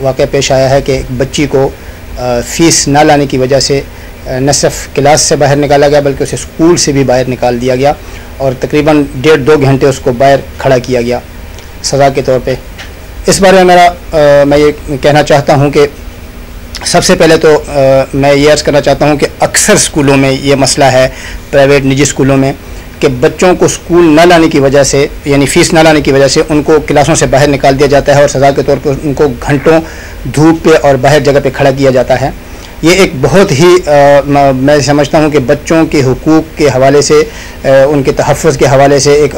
واقعہ پیش آیا ہے کہ ایک بچی کو فیس نہ لانے کی وجہ سے نہ صرف کلاس سے باہر نکالا گیا بلکہ اسے اسکول سے بھی باہر نکال دیا گیا اور تقریباً ڈیڑھ دو گھنٹے اس کو باہر کھڑا کیا گیا سزا کے طور پہ اس بارے میں میرا میں یہ کہنا چاہتا ہوں کہ سب سے پہلے تو میں یہ عرض کرنا چاہتا ہوں کہ اکثر سکولوں میں یہ مسئلہ ہے پرائیویٹ نجی سکولوں میں کہ بچوں کو سکول نہ لانے کی وجہ سے یعنی فیس نہ لانے کی وجہ سے ان کو کلاسوں سے باہر نکال دیا جاتا ہے اور سزا کے طور پر ان کو گھنٹوں دھوپ پہ اور باہر جگہ پہ کھڑا کیا جاتا ہے یہ ایک بہت ہی میں سمجھتا ہوں کہ بچوں کے حقوق کے حوالے سے ان کے تحفظ کے حوالے سے ایک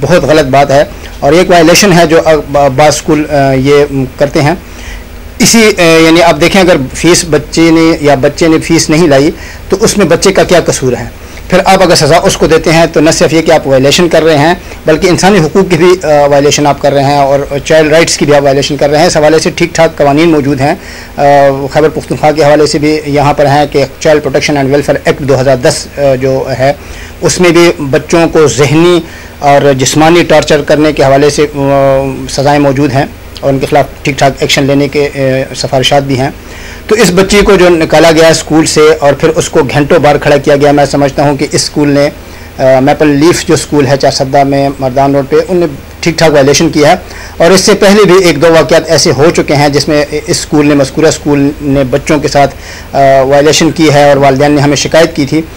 بہت غلط بات ہے اور ایک وائلیشن ہے جو بعض اسکول یہ کرتے ہیں اسی یعنی آپ دیکھیں اگر فیس بچے نے یا بچے نے فیس نہیں لائی تو اس میں بچے کا کیا قصور ہے پھر آپ اگر سزا اس کو دیتے ہیں تو نہ صرف یہ کہ آپ وائلیشن کر رہے ہیں بلکہ انسانی حقوق کی بھی وائلیشن آپ کر رہے ہیں اور چائلڈ رائٹس کی بھی آپ وائلیشن کر رہے ہیں اس حوالے سے ٹھیک ٹھاک قوانین موجود ہیں خیبر پختونخوا کے حوالے سے بھی یہاں پر ہیں کہ child protection and welfare act دو ہزار دس جو ہے اس میں بھی بچوں کو ذہنی اور جسمانی ٹارچر کرنے کے حوالے سے سزائیں موجود ہیں اور ان کے خلاف ٹھیک ٹھاک ایکشن لینے کے سفارشات بھی ہیں تو اس بچی کو جو نکالا گیا ہے اسکول سے اور پھر اس کو گھنٹوں بار کھڑا کیا گیا میں سمجھتا ہوں کہ اس اسکول نے میپل لیف جو اسکول ہے سدہ میں مردان روڈ پہ انہیں ٹھیک ٹھاک وائلیشن کیا ہے اور اس سے پہلے بھی ایک دو واقعات ایسے ہو چکے ہیں جس میں اس اسکول نے مذکورہ اسکول نے بچوں کے ساتھ وائلیشن کی ہے اور والدین نے ہمیں شکایت کی تھی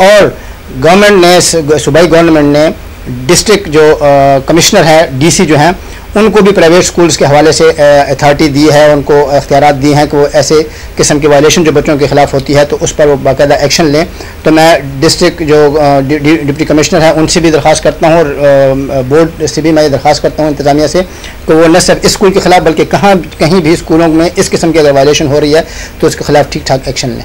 اور گورنمنٹ نے صوبائی گورنمنٹ نے ڈسٹرک جو کمشنر ہیں ڈی سی جو ہیں ان کو بھی پرائیویٹ سکولز کے حوالے سے اتھارٹی دی ہے ان کو اختیارات دی ہیں کہ وہ ایسے قسم کی وائلیشن جو بچوں کے خلاف ہوتی ہے تو اس پر وہ باقاعدہ ایکشن لیں تو میں ڈسٹرک جو ڈپٹی کمشنر ہیں ان سے بھی درخواست کرتا ہوں اور بورڈ سے بھی میں درخواست کرتا ہوں انتظامیہ سے کہ وہ نہ صرف اسکول کے خلاف بلکہ کہاں کہیں بھی اسکولوں میں اس قسم کی اگر وائلیشن ہو رہی ہے تو اس کے خلاف ٹھیک ٹھاک ایکشن لیں